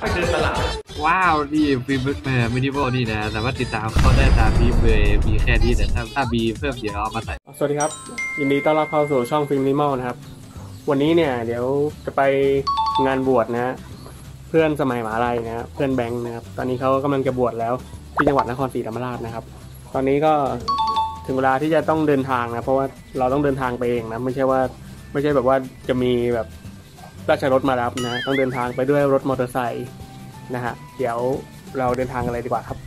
ไปเดินตลาดว้าว นี่ฟิล์มแมมินิมอลนี่นะสามารถติดตามเขาได้ตามที่เบย์มีแค่นี้แต่ถ้าถ้ามีเพิ่มเดี๋ยวเอามาใส่สวัสดีครับ ยินดีต้อนรับเข้าสู่ช่องฟิล์มนิมอลนะครับ วันนี้เนี่ยเดี๋ยวจะไปงานบวชนะฮะเพื่อนสมัยมหาลัยนะฮะเพื่อนแบงค์นะครับ ตอนนี้เขากำลังจะบวชแล้วที่จังหวัดนครศรีธรรมราชนะครับ ตอนนี้ก็ถึงเวลาที่จะต้องเดินทางนะ เพราะว่าเราต้องเดินทางไปเองนะ ไม่ใช่ว่าไม่ใช่แบบว่าจะมีแบบ ราชรถมารับนะ ต้องเดินทางไปด้วยรถมอเตอร์ไซค์นะฮะ เดี๋ยวเราเดินทางกันเลยดีกว่าครับ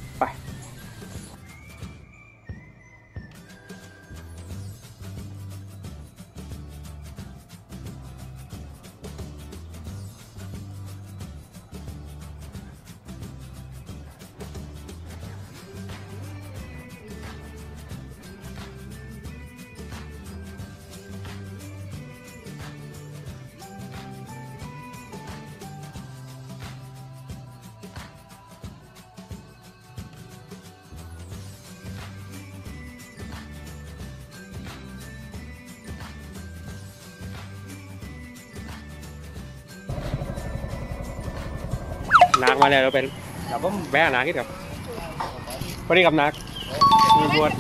นักมาแล้วเราเป็นกับผมแบะนักคิดครับสวัสดีครับนักมีบวช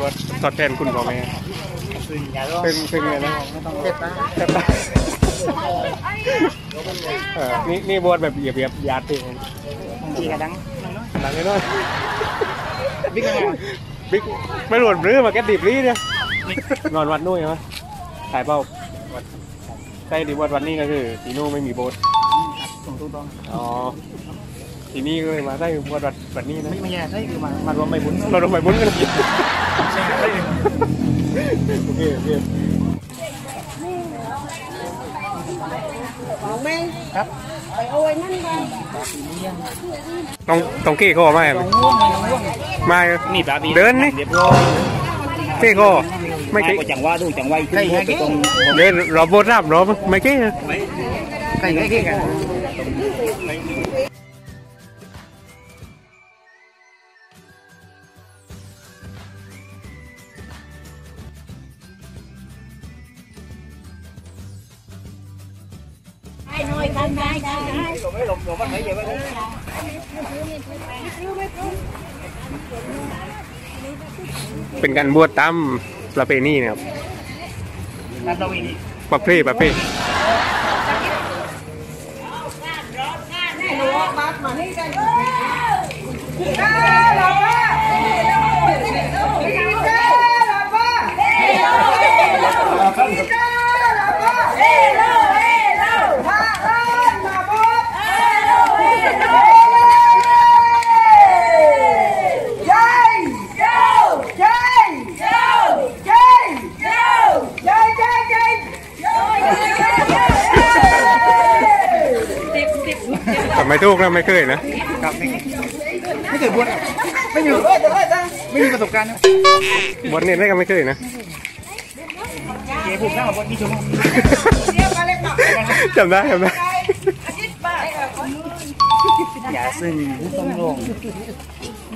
บวชทดแทนคุณพ่อแม่เป็นเป็นไงนะเจ็บปะเจ็บปะเออนี่นี่บวชแบบเหยียบเหยียบยาติเองทีกระดังหลังนี้น้อยบิ๊กยังไงบิ๊กไม่หลุดรื้อมาแกดิบรีเนี่ยนอนวัดนู่นใช่ไหมถ่ายเป้าวัดใช่ดิวัดวันนี้ก็คือทีนู่นไม่มีโบส ถ์ตรงตู้ต้องอ๋อทีนี่ก็เลยมาได้วัดวัดวัดนี้นะไม่ไม่ใช่ใช่คือมามารวมไม่บุญเราลงไปบุ้นกันใช่ใช่โอเคโอเคครับต้องต้องเก้ข้อไหมง่วงง่วงไม่ นี่ปลาบีเดินนี่ เรียบร้อยเก้ข้อไม่เก้ก็จังว่าดูจังว่าขึ้นโบไปตรง เดินรอโบราบรอไม่เก้นะ ใครไม่เก่งกัน ได้หน่อยกันได้ได้ได้ไม่หลงหลงมันไม่เยอะเลยเป็นการบวชตามประเพณีนะครับนั่นต้องอีกประเพณีประเพณี बात माने ही जाएगी แต่ไม่ถูกนะไม่เคยนะ ครับไม่เคยบวชไม่มีไม่มีประสบการณ์บวชเนี่ยได้ก็ไม่เคยนะเก๋ผมนั่งมาบวชกี่ชั่วโมงจำได้จำได้อย่าซึ่งต้องลง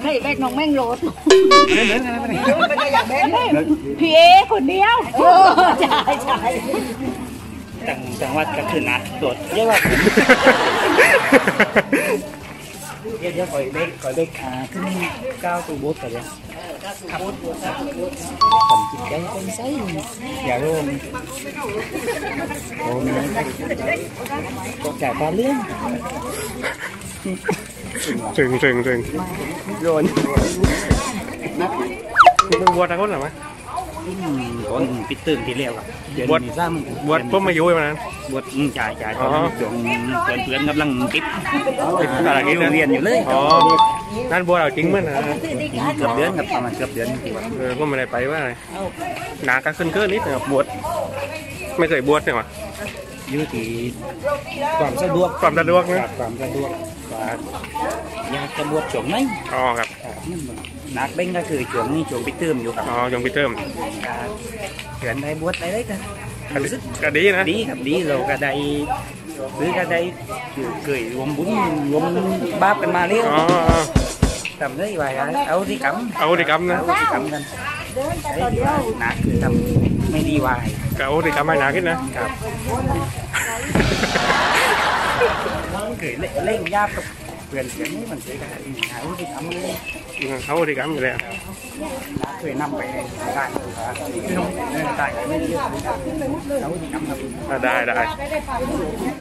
ให้แบกน้องแม่งโหลดเล่นเล่นกันไม่ได้พี่เอคนเดียวโอ้ใช่ใช่ จังจังว่าก็คือนัดโดดเยอะว่า เดี๋ยวเดี๋ยวคอยเด็กคอยเด็กอ่าขึ้นก้าวตัวบดกันเลยครับผมจิตใจเป็นไส้อย่าโรมโอ้ยก็จ่ายปลาเลี้ยงถึงถึงถึงโยนนี่เป็นบวชทั้งคนเหรอม ก่อนปิดตื่นทีเรียวครับเดือนบวช มีซ้บวชเพิ่มอายุมานั้นำบวชอืมจ่ายจ่ายตอนอ๋อช่วงเพื่อนเพื่อนกำลังกิบตลาดกินโรงเรียนอยู่เลยอ๋อนั่นบวชเอาจริงมั้ยนะเกือบเดือนกับประมาณเกือบเดือนที่ว่าเออก็ไม่ได้ไปว่าอะไรหนาก็ขึ้นเกินนิดนึงครับบวชไม่เคยบวชเนี่ยวะ อยู่ที่ความสะดวกความสะดวกนะ ครับความสะดวกว่าอยากจะบวชช่วงไหนอ๋อครับครับ นักเบ่งก็คือช่วงนี้ช่วงปิดเทอมอยู่ครับอ๋อยงพิเติมเดือนได้บวชได้เลยกันก็ดีนะดีครับดีเราก็ได้ซื้อก็ได้เคยรวมบุญรวมบาปกันมาเรื่อยทำได้ไว้เอาที่กำเอาดีกรรมนะเอาที่กำกันไอ้ที่ว่าหนักคือทำไม่ดีวายก็เอาดีกรรมให้หนาขึ้นนะครับเคยเล่นยากกับ เพื่อนเสียงนี่มันเคยได้หาว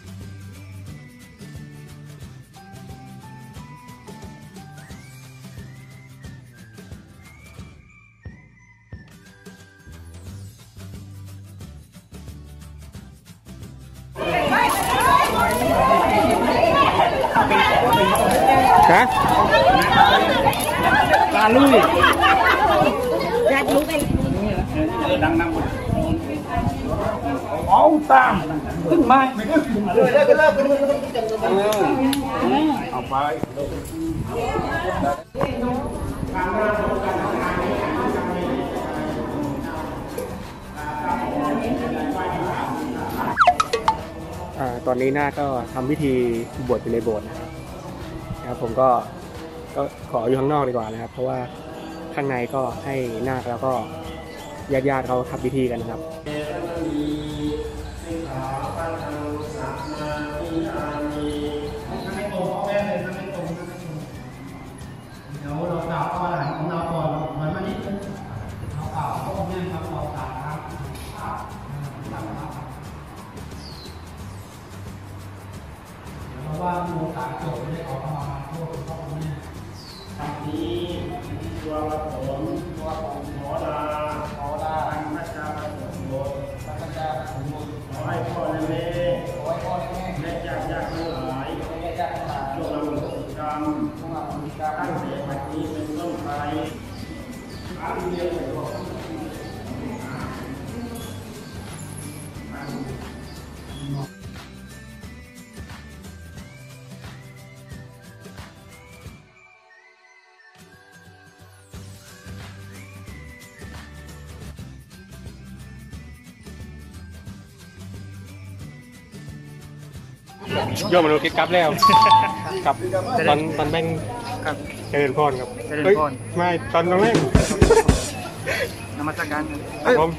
ิ ธีทำเลยเขาดีกันอยู่แล้วเคยนำไปได้ที่น้องได้ไม่เยอะเอาวิธีทำครับอ่าได้ได้ฮะปลาลุยอยากรู้ไปดังน้ำบุญเอาตามขึ้นมาเอาไปอ่าตอนนี้หน้าก็ทำพิธีบวชอยู่ในโบสถ์นะครับ นะครับ ผมก็ก็ขออยู่ข้างนอกดีกว่านะครับ เพราะว่าข้างในก็ให้นาคแล้วก็ญาติๆเขาทำพิธีกันนะครับ โยมมนุษย์คิดกลับแล้วกลับตอนตอนแบ่งครับ เจริญพรครับเจริญพรเฮ้ยไม่ตอนตอนแรกนมัสการครับผม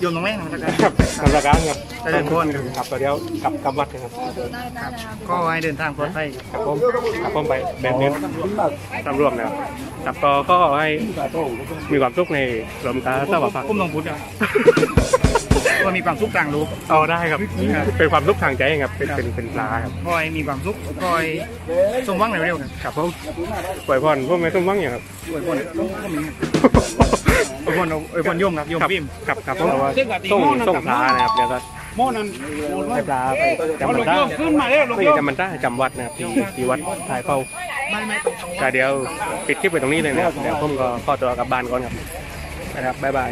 โยมตรงแรกนมัสการ ครับนำราการครับเจริญพร ครับตอนเดียวกลับกลับวัดนะครับก็ให้เดินทางปลอดภัยครับผมครับผมไปแบบนี้ตำรวจนะครับครับก็ก็ให้มีความสุขในรวมการสวัสดิ์คุ้มลงพุทธอะ ก็มีความสุขต่างรู้เอาได้ครับ เป็นความสุขทางใจครับ เป็นเป็นเป็นปลาครับคอยมีความสุขคอยสมหวังเร็วๆกันครับผมปล่อยพรพวกไม่ต้องว่างอย่างครับอวยพรก็มีอวยพรอวยพรโยมครับโยมครับพิมพ์ครับครับผมส่งส่งปลานะครับแล้วก็หม้อนั้นให้ปลาไปจำมันได้ขึ้นมาแล้วลงไม่โยมจำมันได้จำวัดนะครับที่ที่วัดถ่ายเป้าไม่ไม่ตรงก็เดี๋ยวปิดคลิปไปตรงนี้เลยนะครับเดี๋ยวผมก็ขอตัวกลับบ้านก่อนครับนะครับบ๊ายบาย